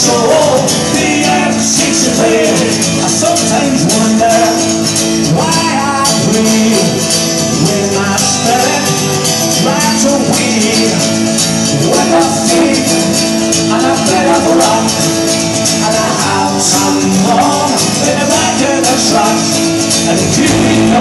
so the earth to clear. I sometimes wonder why I breathe when my spirit to weave. When I think on a bed of rock and I have some more in the back of the truck and it keep me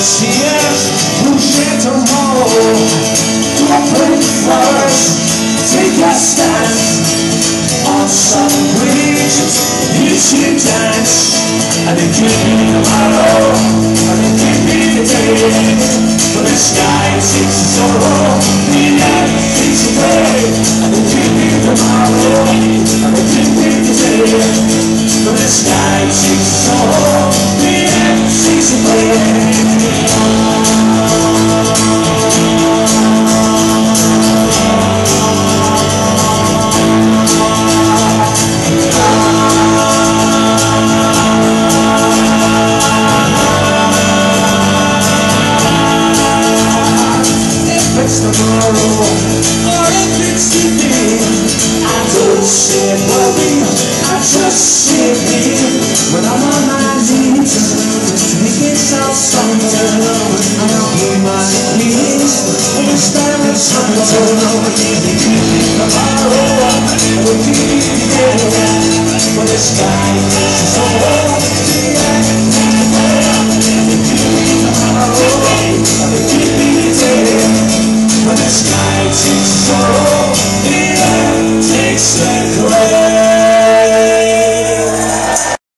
tears, who share tomorrow, to open flowers, take a stand. On some bridges, you should dance, and it could be tomorrow, and it could be the day, but the sky seems so low, the earth seems so gray, and it could be tomorrow, and it could be the day, but the sky seems so low, the earth seems so gray. When I'm on my knees Making sound stronger I don't need my knees Instead of stronger The power of the people But it's like